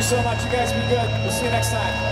you so much. You guys be good. We'll see you next time.